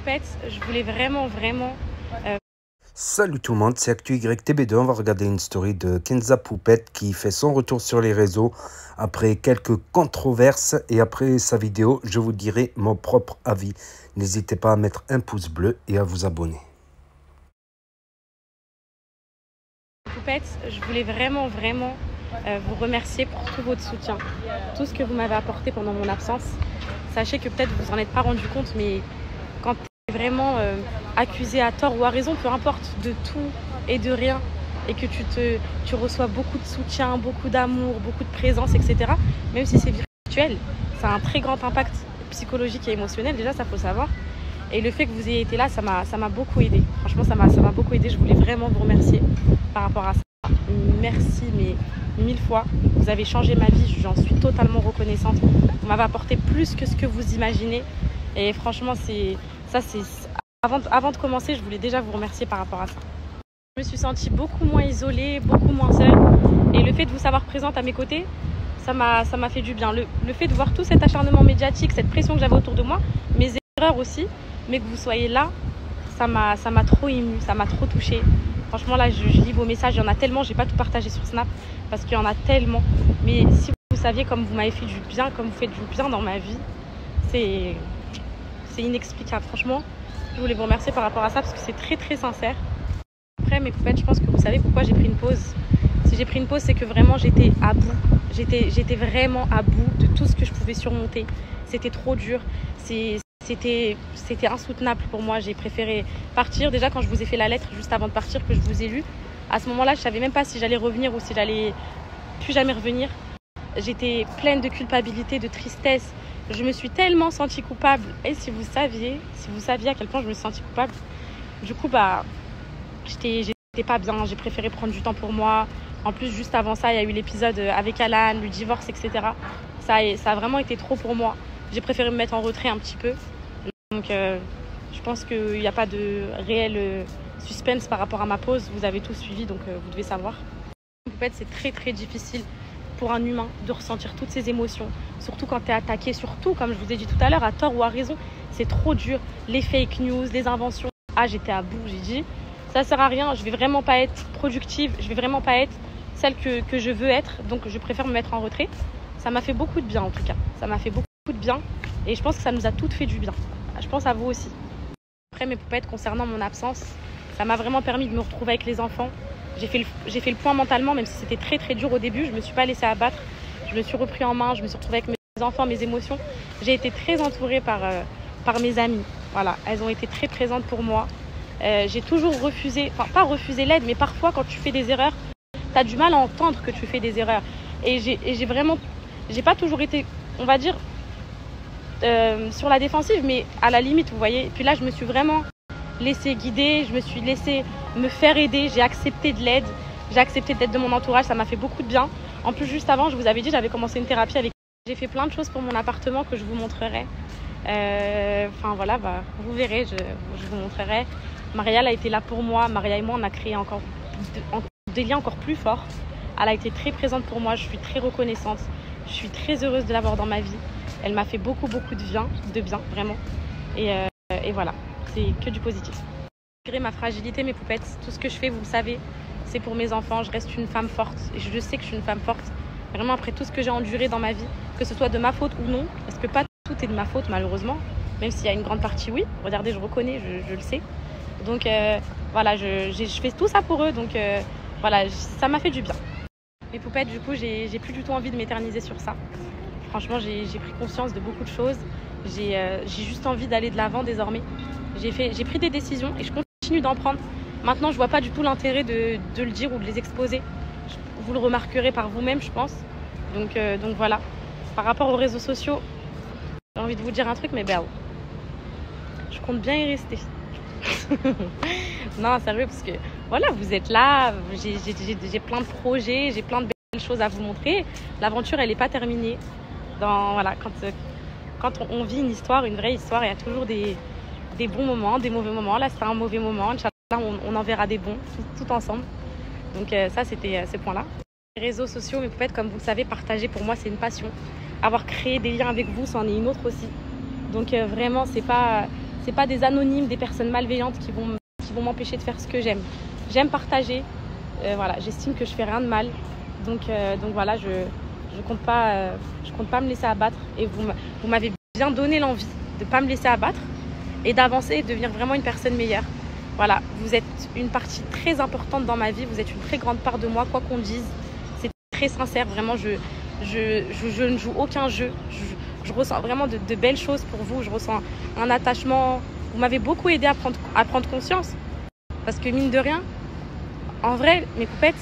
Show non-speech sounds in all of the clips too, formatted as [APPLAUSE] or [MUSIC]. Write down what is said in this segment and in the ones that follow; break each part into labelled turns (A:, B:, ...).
A: Poupette, je voulais vraiment, vraiment. Euh...
B: Salut tout le monde, c'est ActuYTB2. On va regarder une story de Kenza Poupette qui fait son retour sur les réseaux après quelques controverses. Et après sa vidéo, je vous dirai mon propre avis. N'hésitez pas à mettre un pouce bleu et à vous abonner.
A: Poupette, je voulais vraiment, vraiment euh, vous remercier pour tout votre soutien, tout ce que vous m'avez apporté pendant mon absence. Sachez que peut-être vous en êtes pas rendu compte, mais vraiment euh, accusé à tort ou à raison, peu importe, de tout et de rien, et que tu, te, tu reçois beaucoup de soutien, beaucoup d'amour, beaucoup de présence, etc., même si c'est virtuel, ça a un très grand impact psychologique et émotionnel, déjà, ça faut savoir. Et le fait que vous ayez été là, ça m'a beaucoup aidé. Franchement, ça m'a beaucoup aidé. Je voulais vraiment vous remercier par rapport à ça. Merci, mais mille fois. Vous avez changé ma vie, j'en suis totalement reconnaissante. Vous m'avez apporté plus que ce que vous imaginez. Et franchement, c'est avant, de commencer, je voulais déjà vous remercier par rapport à ça. Je me suis sentie beaucoup moins isolée, beaucoup moins seule. Et le fait de vous savoir présente à mes côtés, ça m'a fait du bien. Le, fait de voir tout cet acharnement médiatique, cette pression que j'avais autour de moi, mes erreurs aussi, mais que vous soyez là, ça m'a trop ému, ça m'a trop touchée. Franchement, là, je, je, lis vos messages. Il y en a tellement. Je n'ai pas tout partagé sur Snap parce qu'il y en a tellement. Mais si vous saviez comme vous m'avez fait du bien, comme vous faites du bien dans ma vie, c'est inexplicable. Franchement, je voulais vous remercier par rapport à ça parce que c'est très très sincère. Après, mes poupettes, je pense que vous savez pourquoi j'ai pris une pause. Si j'ai pris une pause, c'est que vraiment j'étais à bout. J'étais vraiment à bout de tout ce que je pouvais surmonter. C'était trop dur. C'est c'était insoutenable pour moi. J'ai préféré partir. Déjà, quand je vous ai fait la lettre juste avant de partir, que je vous ai lu, à ce moment-là, je savais même pas si j'allais revenir ou si j'allais plus jamais revenir. J'étais pleine de culpabilité, de tristesse. Je me suis tellement sentie coupable. Et si vous saviez, si vous saviez à quel point je me suis sentie coupable, du coup, bah, j'étais pas bien. J'ai préféré prendre du temps pour moi. En plus, juste avant ça, il y a eu l'épisode avec Alan, le divorce, etc. Ça ça a vraiment été trop pour moi. J'ai préféré me mettre en retrait un petit peu. Donc euh, je pense qu'il n'y a pas de réel euh, suspense par rapport à ma pause. Vous avez tout suivi, donc euh, vous devez savoir. En fait, c'est très très difficile pour un humain de ressentir toutes ces émotions, surtout quand tu es attaqué, surtout comme je vous ai dit tout à l'heure, à tort ou à raison. C'est trop dur. Les fake news, les inventions. Ah, j'étais à bout, j'ai dit. Ça sert à rien, je vais vraiment pas être productive, je vais vraiment pas être celle que, que je veux être, donc je préfère me mettre en retrait. Ça m'a fait beaucoup de bien en tout cas. Ça m'a fait beaucoup de bien et je pense que ça nous a toutes fait du bien je pense à vous aussi. Après mes poupettes, concernant mon absence, ça m'a vraiment permis de me retrouver avec les enfants. J'ai fait, le, fait le point mentalement, même si c'était très très dur au début. Je ne me suis pas laissée abattre. Je me suis repris en main, je me suis retrouvée avec mes enfants, mes émotions. J'ai été très entourée par, euh, par mes amies. Voilà, elles ont été très présentes pour moi. Euh, j'ai toujours refusé, enfin pas refusé l'aide, mais parfois quand tu fais des erreurs, tu as du mal à entendre que tu fais des erreurs. Et j'ai vraiment, j'ai pas toujours été, on va dire, euh, sur la défensive, mais à la limite, vous voyez. Et puis là, je me suis vraiment laissé guider, je me suis laissé me faire aider, j'ai accepté de l'aide, j'ai accepté d'aide de mon entourage, ça m'a fait beaucoup de bien. En plus, juste avant, je vous avais dit, j'avais commencé une thérapie avec. J'ai fait plein de choses pour mon appartement que je vous montrerai. Euh, enfin voilà, bah, vous verrez, je, vous montrerai. Marielle a été là pour moi. Maria et moi, on a créé encore des liens encore plus forts. Elle a été très présente pour moi. Je suis très reconnaissante. Je suis très heureuse de l'avoir dans ma vie. Elle m'a fait beaucoup, beaucoup de bien, de bien vraiment. Et, euh, et voilà, c'est que du positif. Malgré ma fragilité, mes poupettes, tout ce que je fais, vous le savez, c'est pour mes enfants. Je reste une femme forte. Et je sais que je suis une femme forte. Vraiment, après tout ce que j'ai enduré dans ma vie, que ce soit de ma faute ou non, parce que pas tout est de ma faute, malheureusement. Même s'il y a une grande partie, oui. Regardez, je reconnais, je, le sais. Donc euh, voilà, je, fais tout ça pour eux. Donc euh, voilà, ça m'a fait du bien. Mes poupettes, du coup, j'ai plus du tout envie de m'éterniser sur ça. Franchement, j'ai pris conscience de beaucoup de choses. Euh, j'ai juste envie d'aller de l'avant désormais. J'ai pris des décisions et je continue d'en prendre. Maintenant, je vois pas du tout l'intérêt de, de, le dire ou de les exposer. Vous le remarquerez par vous-même, je pense. Donc, euh, donc voilà. Par rapport aux réseaux sociaux, j'ai envie de vous dire un truc, mais belle. Je compte bien y rester. [LAUGHS] non, sérieux, parce que voilà, vous êtes là, j'ai plein de projets, j'ai plein de belles choses à vous montrer. L'aventure, elle n'est pas terminée dans, voilà, quand, quand on, vit une histoire, une vraie histoire, il y a toujours des, des bons moments, des mauvais moments. Là, c'était un mauvais moment. On, on en verra des bons tout, ensemble. Donc euh, ça, c'était euh, ces points-là. Les réseaux sociaux, mes poupettes, comme vous le savez, partager pour moi, c'est une passion. Avoir créé des liens avec vous, c'en est une autre aussi. Donc vraiment, c'est pas C'est pas des anonymes, des personnes malveillantes qui vont, qui vont m'empêcher de faire ce que j'aime. J'aime partager. Euh, voilà, j'estime que je fais rien de mal. Donc, euh, donc voilà, je je compte pas euh, compte pas me laisser abattre et vous m'avez bien donné l'envie de pas me laisser abattre et d'avancer et de devenir vraiment une personne meilleure. Voilà, vous êtes une partie très importante dans ma vie, vous êtes une très grande part de moi, quoi qu'on dise. C'est très sincère, vraiment, je, je, je, ne joue aucun jeu. Je, ressens vraiment de, belles choses pour vous, je ressens un attachement. Vous m'avez beaucoup aidé à prendre, à prendre conscience. Parce que mine de rien, en vrai, mes poupettes,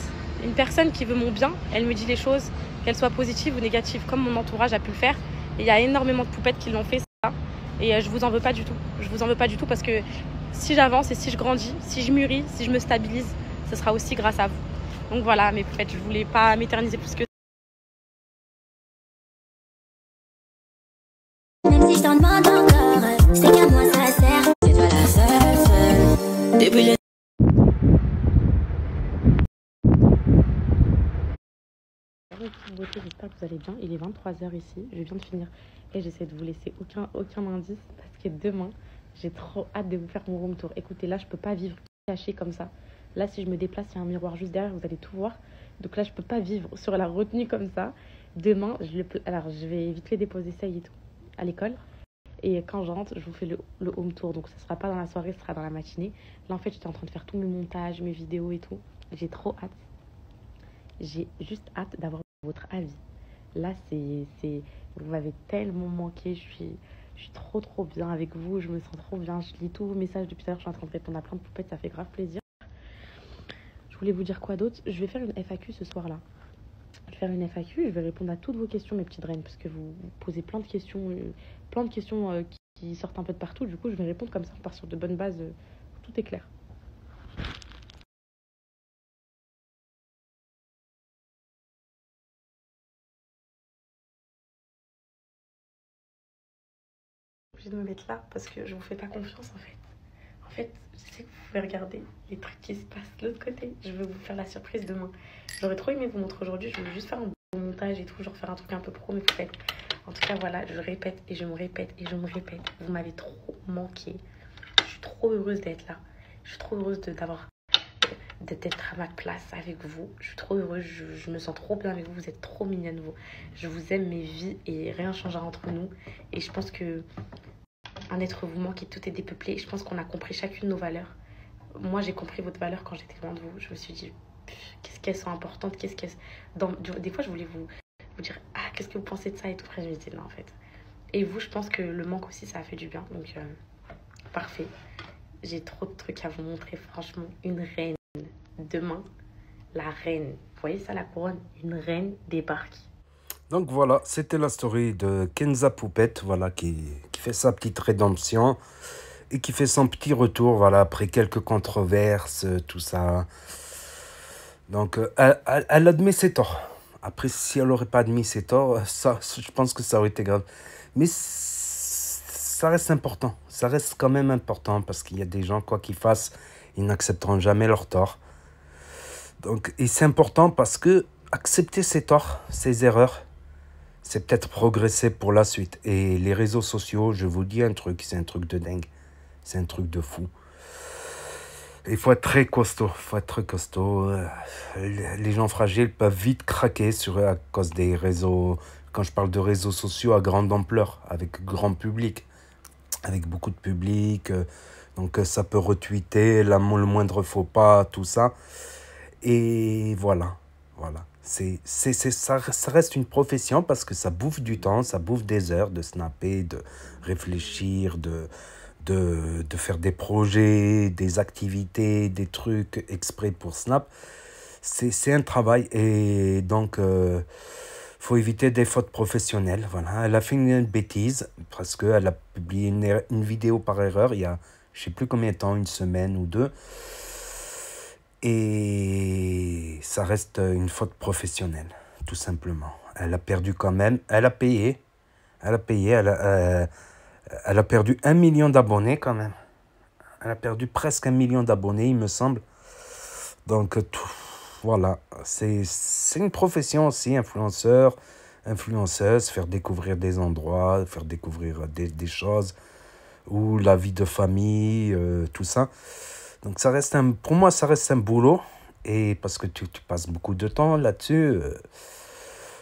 A: une personne qui veut mon bien, elle me dit les choses, qu'elles soient positives ou négatives, comme mon entourage a pu le faire. Et il y a énormément de poupettes qui l'ont fait, ça. Et euh, je vous en veux pas du tout. Je vous en veux pas du tout parce que si j'avance et si je grandis, si je mûris, si je me stabilise, ce sera aussi grâce à vous. Donc voilà, mes poupettes, je voulais pas m'éterniser plus que Même si je t'en demande encore, c'est qu'à moi ça sert. C'est toi la seule, seule. Depuis le beauté, j'espère que vous allez bien. Il est 23h ici, je viens de finir et j'essaie de vous laisser aucun, aucun indice parce que demain, j'ai trop hâte de vous faire mon room tour. Écoutez, là, je peux pas vivre caché comme ça. Là, si je me déplace, il y a un miroir juste derrière, vous allez tout voir. Donc là, je peux pas vivre sur la retenue comme ça. Demain, je, alors, je vais vite les déposer ça et tout à l'école. Et quand je rentre, je vous fais le, home tour. Donc, ce sera pas dans la soirée, ce sera dans la matinée. Là, en fait, j'étais en train de faire tous mes montages, mes vidéos et tout. J'ai trop hâte. J'ai juste hâte d'avoir votre avis. Là, c'est, vous m'avez tellement manqué. Je suis, je suis trop, trop bien avec vous. Je me sens trop bien. Je lis tous vos messages depuis tout à l'heure. Je suis en train de répondre à plein de poupettes. Ça fait grave plaisir. Je voulais vous dire quoi d'autre? Je vais faire une FAQ ce soir-là. Je vais faire une FAQ. Je vais répondre à toutes vos questions, mes petites reines, parce que vous, posez plein de questions, euh, plein de questions euh, qui, qui, sortent un peu de partout. Du coup, je vais répondre comme ça. On part sur de bonnes bases. Euh, tout est clair. Obligée de me mettre là parce que je vous fais pas confiance en fait. En fait, je sais que vous pouvez regarder les trucs qui se passent de l'autre côté. Je veux vous faire la surprise demain. J'aurais trop aimé vous montrer aujourd'hui. Je voulais juste faire un bon montage et tout, genre faire un truc un peu pro, mais peut-être. En tout cas, voilà, je répète et je me répète et je me répète. Vous m'avez trop manqué. Je suis trop heureuse d'être là. Je suis trop heureuse d'avoir d'être à ma place avec vous. Je suis trop heureuse, je, me sens trop bien avec vous, vous êtes trop mignonne vous. Je vous aime mes vies et rien changera entre nous. Et je pense que un être vous manque et tout est dépeuplé. Je pense qu'on a compris chacune nos valeurs. Moi, j'ai compris votre valeur quand j'étais loin de vous. Je me suis dit, qu'est-ce qu'elles sont importantes, qu'est-ce qu'elles... Des fois, je voulais vous, vous dire, ah, qu'est-ce que vous pensez de ça et tout. Après, je me disais, non, en fait. Et vous, je pense que le manque aussi, ça a fait du bien. Donc, euh, parfait. J'ai trop de trucs à vous montrer, franchement. Une reine. Demain, la reine. Vous voyez ça, la couronne Une reine débarque.
B: Donc voilà, c'était la story de Kenza Poupette, voilà, qui, qui, fait sa petite rédemption et qui fait son petit retour, voilà, après quelques controverses, tout ça. Donc, elle, elle, elle admet ses torts. Après, si elle n'aurait pas admis ses torts, ça, [LAUGHS] je pense que ça aurait été grave. Mais ça reste important. Ça reste quand même important parce qu'il y a des gens, quoi qu'ils fassent, ils n'accepteront jamais leurs torts. Donc, et c'est important parce que accepter ses torts, ses erreurs, c'est peut-être progresser pour la suite. Et les réseaux sociaux, je vous dis un truc, c'est un truc de dingue. C'est un truc de fou. Il faut être très costaud, faut être très costaud. Les gens fragiles peuvent vite craquer sur à cause des réseaux. Quand je parle de réseaux sociaux à grande ampleur, avec grand public, avec beaucoup de public, donc ça peut retweeter, la, le moindre faux pas, tout ça. Et voilà, voilà. C'est, c'est, ça, ça reste une profession parce que ça bouffe du temps, ça bouffe des heures de snapper, de réfléchir, de, de, de faire des projets, des activités, des trucs exprès pour Snap. C'est, un travail et donc euh, faut éviter des fautes professionnelles. Voilà. Elle a fait une bêtise parce qu'elle a publié une, une vidéo par erreur il y a je sais plus combien de temps, une semaine ou deux. Et ça reste une faute professionnelle, tout simplement. Elle a perdu quand même, elle a payé, elle a payé, elle a, euh, elle a perdu un million d'abonnés quand même. Elle a perdu presque un million d'abonnés, il me semble. Donc, voilà, c'est une profession aussi, influenceur, influenceuse, faire découvrir des endroits, faire découvrir des, des choses ou la vie de famille, euh, tout ça. Donc ça reste un, pour moi, ça reste un boulot. Et parce que tu, tu passes beaucoup de temps là-dessus. Euh,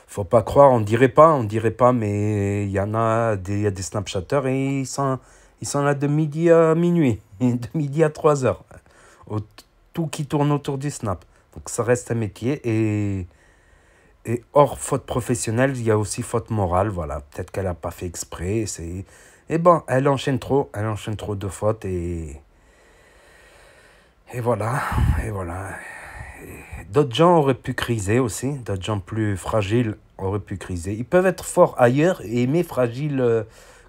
B: faut pas croire, on dirait pas, on dirait pas, mais il y en a des, y a des Snapchatters et ils sont, ils sont là de midi à minuit, [LAUGHS] de midi à 3 heures. tout qui tourne autour du Snap. Donc ça reste un métier et, et hors faute professionnelle, il y a aussi faute morale. Voilà, peut-être qu'elle n'a pas fait exprès. Et bon, elle enchaîne trop, elle enchaîne trop de fautes et et voilà, et voilà. D'autres gens auraient pu criser aussi, d'autres gens plus fragiles auraient pu criser. Ils peuvent être forts ailleurs et aimer fragile euh,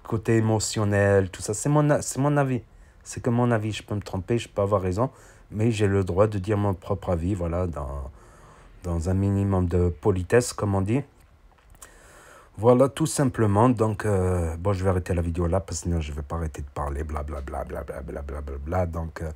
B: côté émotionnel, tout ça. C'est mon, avis. C'est que mon avis. Je peux me tromper, je peux avoir raison, mais j'ai le droit de dire mon propre avis, voilà, dans, un minimum de politesse, comme on dit. Voilà, tout simplement. Donc, euh, bon, je vais arrêter la vidéo là, parce que sinon je ne vais pas arrêter de parler, blablabla, blablabla, blablabla. Donc, euh,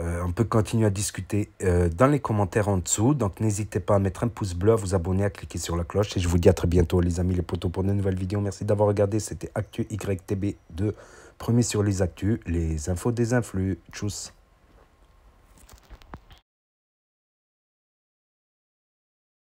B: euh, on peut continuer à discuter euh, dans les commentaires en dessous. Donc, n'hésitez pas à mettre un pouce bleu, à vous abonner, à cliquer sur la cloche. Et je vous dis à très bientôt, les amis, les potos, pour de nouvelles vidéos. Merci d'avoir regardé. C'était Actu YTB2, premier sur les actus, les infos des influx. Tchuss